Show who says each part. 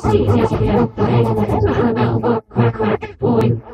Speaker 1: see, there's a cat, the hand, the head, boy.